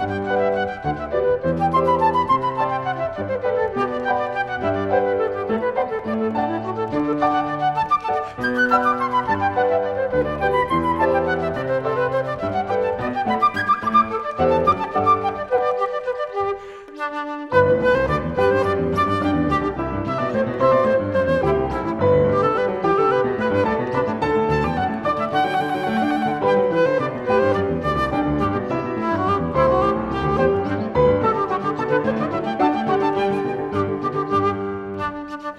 Música